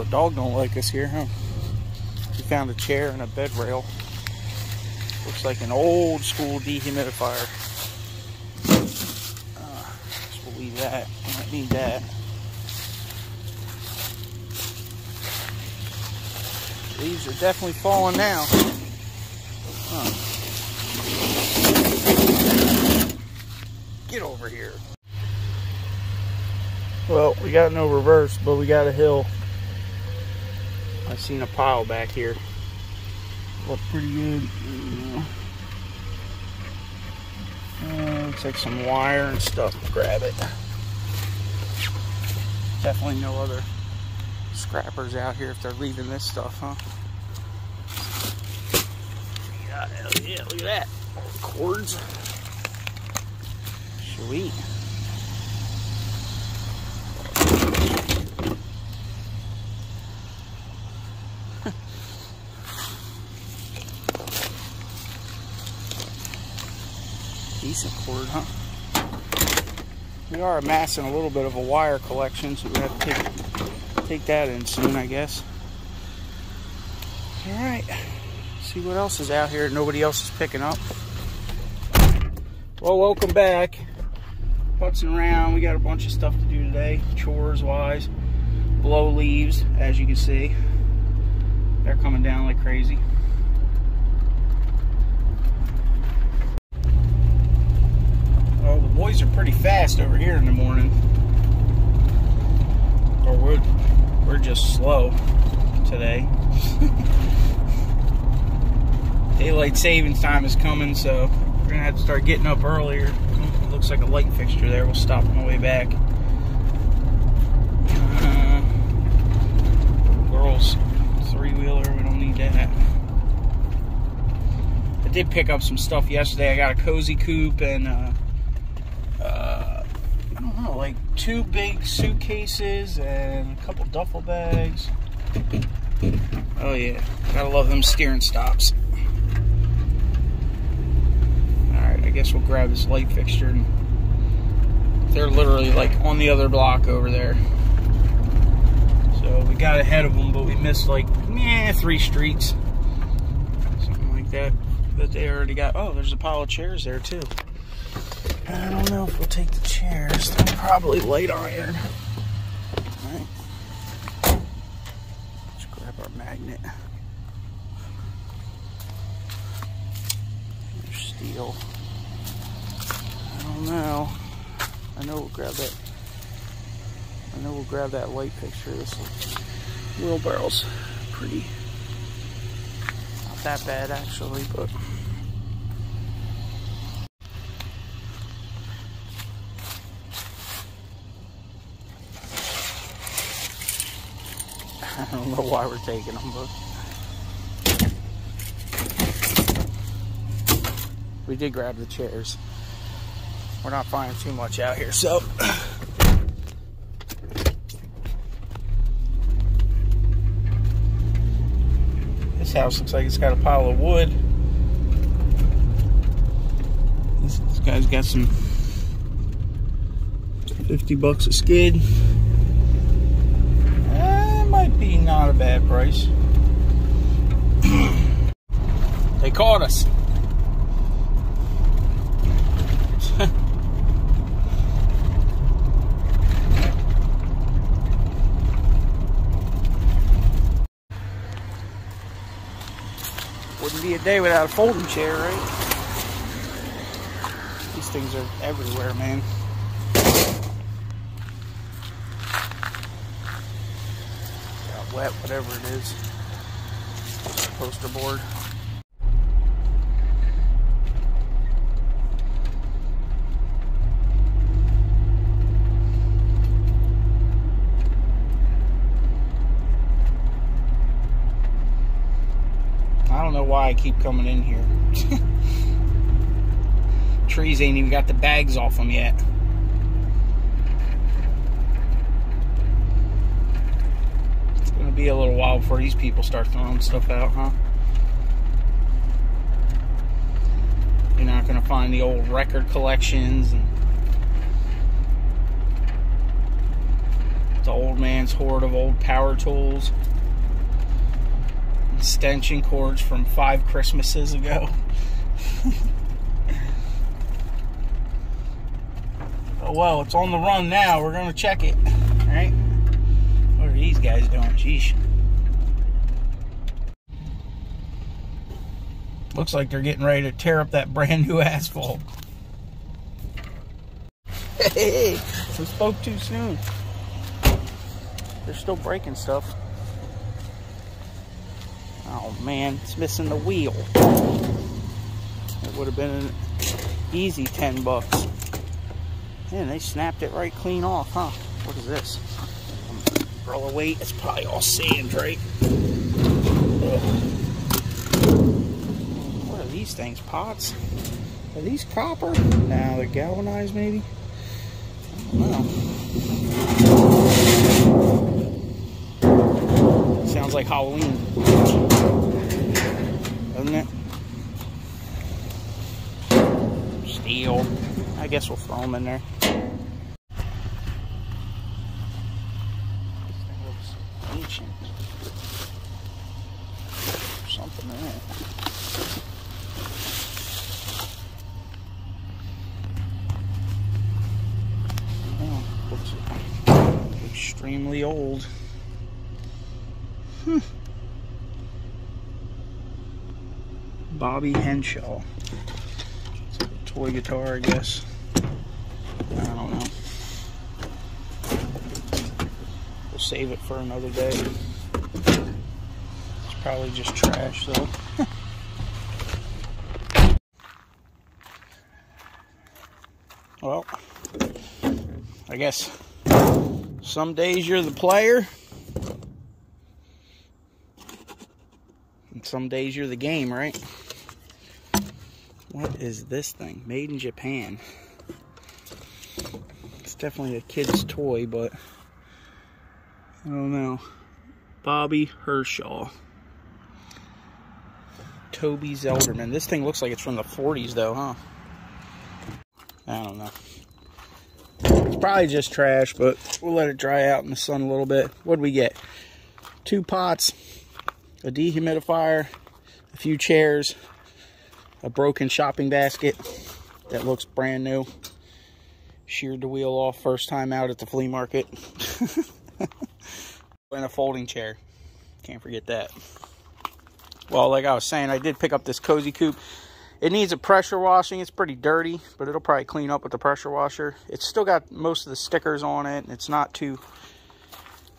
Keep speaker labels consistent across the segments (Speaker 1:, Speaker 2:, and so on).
Speaker 1: The dog don't like us here, huh? We found a chair and a bed rail. Looks like an old school dehumidifier. Uh, just we'll leave that. We might need that. Leaves are definitely falling now. Huh. Get over here. Well, we got no reverse, but we got a hill. I seen a pile back here. Look pretty good. Uh, looks like some wire and stuff. Grab it. Definitely no other scrappers out here if they're leaving this stuff, huh? Yeah, hell yeah, look at that. Cords. Sweet. Decent cord, huh? We are amassing a little bit of a wire collection, so we have to take, take that in soon, I guess. All right, see what else is out here nobody else is picking up. Well, welcome back. Putzing around, we got a bunch of stuff to do today, chores wise. Blow leaves, as you can see. They're coming down like crazy. Well, the boys are pretty fast over here in the morning. Or we're, we're just slow today. Daylight savings time is coming, so we're gonna have to start getting up earlier. It looks like a light fixture there. We'll stop on the way back. Uh, girls, three wheeler. We don't need that. I did pick up some stuff yesterday. I got a cozy coupe and uh, uh, I don't know, like two big suitcases and a couple duffel bags. Oh yeah, gotta love them steering stops. Alright, I guess we'll grab this light fixture. And they're literally like on the other block over there. So we got ahead of them, but we missed like, meh, three streets. Something like that. But they already got, oh, there's a pile of chairs there too. I don't know if we'll take the chairs. They're probably light iron. Alright. Let's grab our magnet. There's steel. I don't know. I know we'll grab that. I know we'll grab that light fixture. This wheelbarrow's pretty. Not that bad actually, but. I don't know why we're taking them, but we did grab the chairs. We're not finding too much out here, so this house looks like it's got a pile of wood. This, this guy's got some 50 bucks a skid not a bad price. they caught us. Wouldn't be a day without a folding chair, right? These things are everywhere, man. Wet, whatever it is. Poster board. I don't know why I keep coming in here. Trees ain't even got the bags off them yet. Be a little while before these people start throwing stuff out, huh? You're not going to find the old record collections and the old man's hoard of old power tools. Extension cords from five Christmases ago. oh well, it's on the run now. We're gonna check it. What are these guys doing? Jeez. Looks like they're getting ready to tear up that brand new asphalt. Hey, we spoke too soon. They're still breaking stuff. Oh man, it's missing the wheel. It would have been an easy 10 bucks. Man, they snapped it right clean off, huh? What is this? Umbrella weight, it's probably all sand, right? What are these things, pots? Are these copper? No, they're galvanized maybe? Wow. Sounds like Halloween. Doesn't it? Steel. I guess we'll throw them in there. This thing looks ancient. Something in it. Oh, extremely old. Hmm. Bobby Henshaw. It's like a toy guitar, I guess. I don't know. We'll save it for another day. It's probably just trash, though. well, I guess some days you're the player. And some days you're the game, right? What is this thing? Made in Japan. It's definitely a kid's toy, but I don't know. Bobby Hershaw. Toby Zelderman. This thing looks like it's from the 40s, though, huh? I don't know. It's probably just trash, but we'll let it dry out in the sun a little bit. What do we get? Two pots, a dehumidifier, a few chairs, a broken shopping basket that looks brand new. Sheared the wheel off first time out at the flea market. and a folding chair. Can't forget that. Well, like I was saying, I did pick up this Cozy Coupe. It needs a pressure washing. It's pretty dirty, but it'll probably clean up with the pressure washer. It's still got most of the stickers on it, and it's not too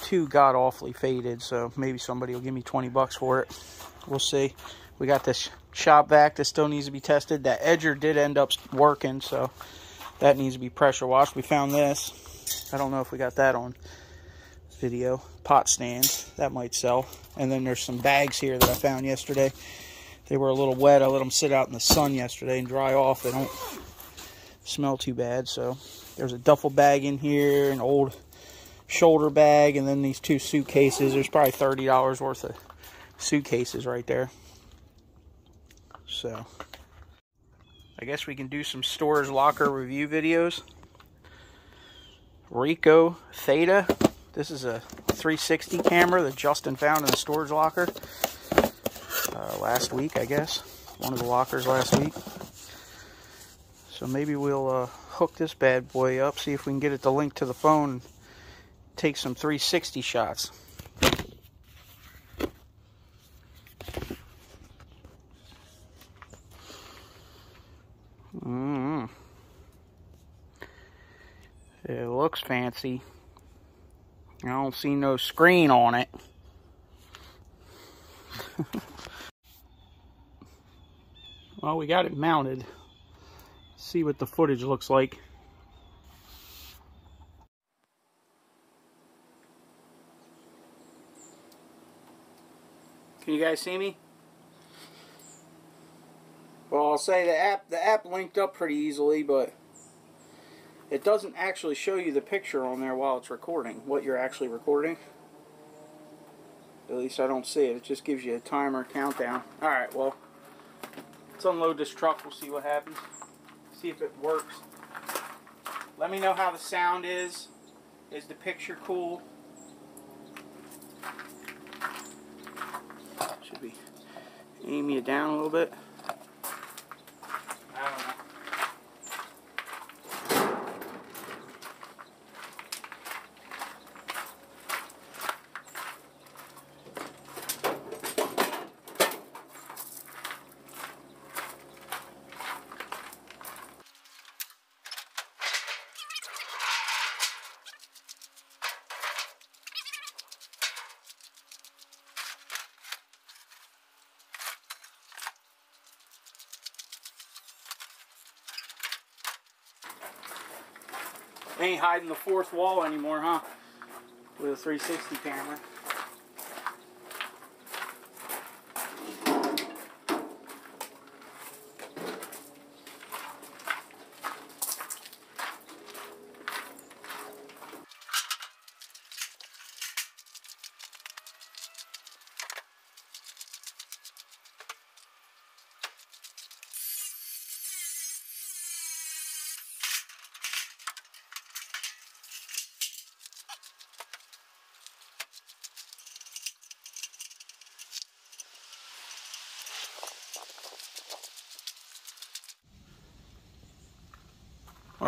Speaker 1: too god awfully faded. So maybe somebody will give me 20 bucks for it. We'll see. We got this shop vac that still needs to be tested. That edger did end up working, so that needs to be pressure washed. We found this. I don't know if we got that on video. Pot stands. That might sell. And then there's some bags here that I found yesterday. They were a little wet. I let them sit out in the sun yesterday and dry off. They don't smell too bad. So there's a duffel bag in here, an old shoulder bag, and then these two suitcases. There's probably $30 worth of suitcases right there. So I guess we can do some storage locker review videos. Ricoh Theta. This is a 360 camera that Justin found in the storage locker uh, last week, I guess. One of the lockers last week. So maybe we'll uh, hook this bad boy up, see if we can get it to link to the phone, take some 360 shots. Mm -hmm. It looks fancy. I don't see no screen on it. well, we got it mounted. see what the footage looks like. Can you guys see me? Well, I'll say the app the app linked up pretty easily, but it doesn't actually show you the picture on there while it's recording, what you're actually recording. At least I don't see it. It just gives you a timer countdown. Alright, well, let's unload this truck. We'll see what happens. See if it works. Let me know how the sound is. Is the picture cool? Should be aim you down a little bit. Ain't hiding the fourth wall anymore, huh? With a 360 camera.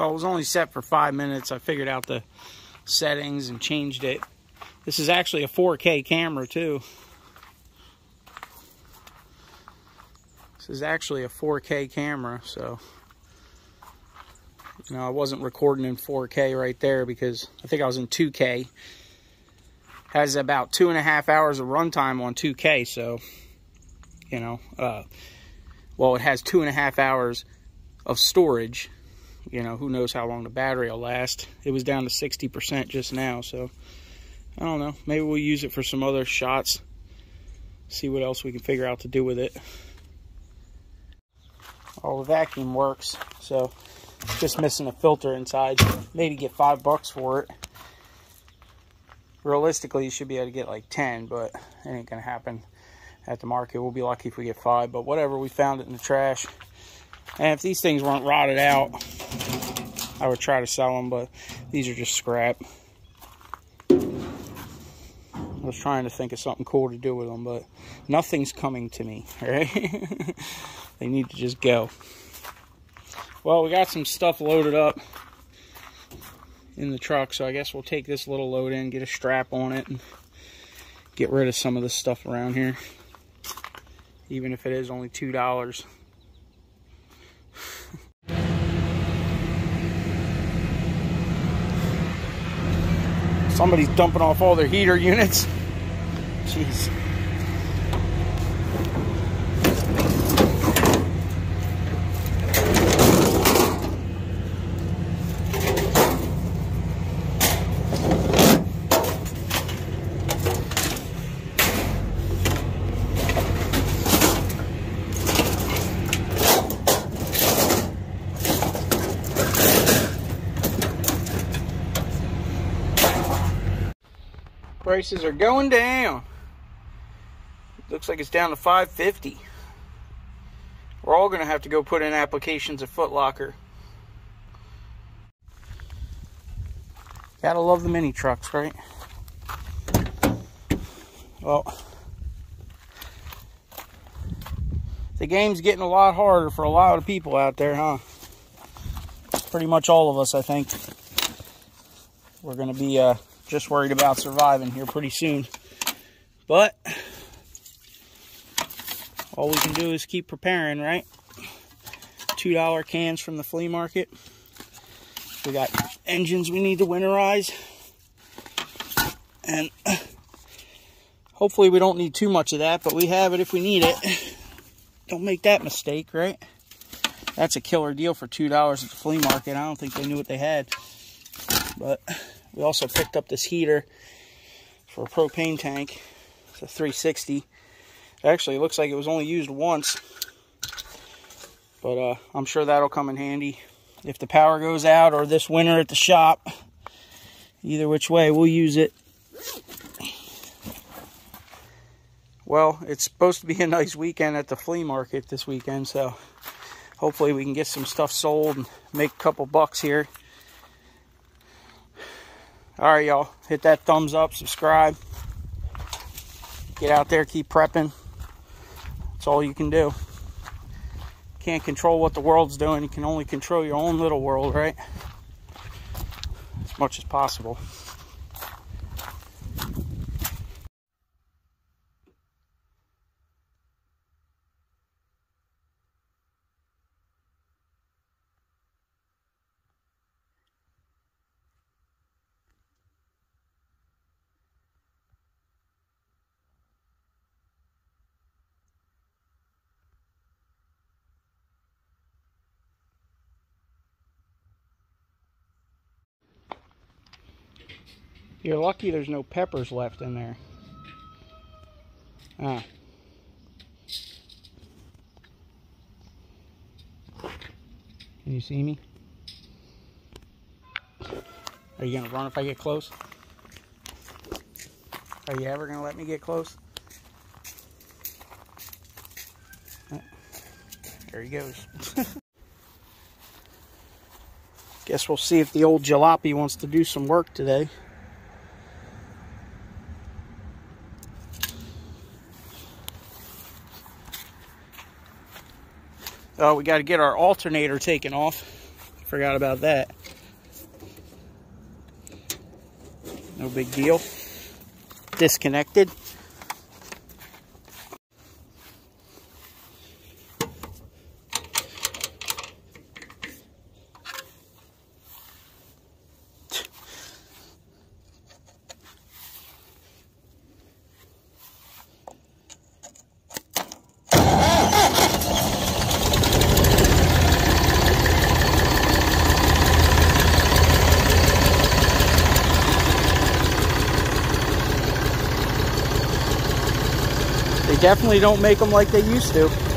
Speaker 1: Well, it was only set for five minutes. I figured out the settings and changed it. This is actually a 4K camera too. This is actually a 4K camera, so you know I wasn't recording in 4K right there because I think I was in 2K. Has about two and a half hours of runtime on 2K, so you know, uh, well, it has two and a half hours of storage you know, who knows how long the battery will last. It was down to 60% just now, so I don't know. Maybe we'll use it for some other shots. See what else we can figure out to do with it. All the vacuum works, so just missing a filter inside. Maybe get five bucks for it. Realistically, you should be able to get like 10, but it ain't gonna happen at the market. We'll be lucky if we get five, but whatever, we found it in the trash. And if these things weren't rotted out, I would try to sell them, but these are just scrap. I was trying to think of something cool to do with them, but nothing's coming to me, right? they need to just go. Well, we got some stuff loaded up in the truck, so I guess we'll take this little load in, get a strap on it, and get rid of some of the stuff around here. Even if it is only $2. Somebody's dumping off all their heater units. Jeez. Prices are going down. Looks like it's down to 550. We're all going to have to go put in applications at Foot Locker. Gotta love the mini trucks, right? Well, the game's getting a lot harder for a lot of people out there, huh? Pretty much all of us, I think. We're going to be uh, just worried about surviving here pretty soon. But all we can do is keep preparing, right? $2 cans from the flea market. We got engines we need to winterize. And hopefully we don't need too much of that, but we have it if we need it. Don't make that mistake, right? That's a killer deal for $2 at the flea market. I don't think they knew what they had. But we also picked up this heater for a propane tank. It's a 360. Actually, looks like it was only used once. But uh, I'm sure that'll come in handy if the power goes out or this winter at the shop. Either which way, we'll use it. Well, it's supposed to be a nice weekend at the flea market this weekend, so hopefully we can get some stuff sold and make a couple bucks here. All right, y'all. Hit that thumbs up, subscribe. Get out there, keep prepping. That's all you can do. Can't control what the world's doing. You can only control your own little world, right? As much as possible. You're lucky there's no peppers left in there. Ah. Can you see me? Are you gonna run if I get close? Are you ever gonna let me get close? There he goes. Guess we'll see if the old jalopy wants to do some work today. Oh, we got to get our alternator taken off. Forgot about that. No big deal. Disconnected. Definitely don't make them like they used to.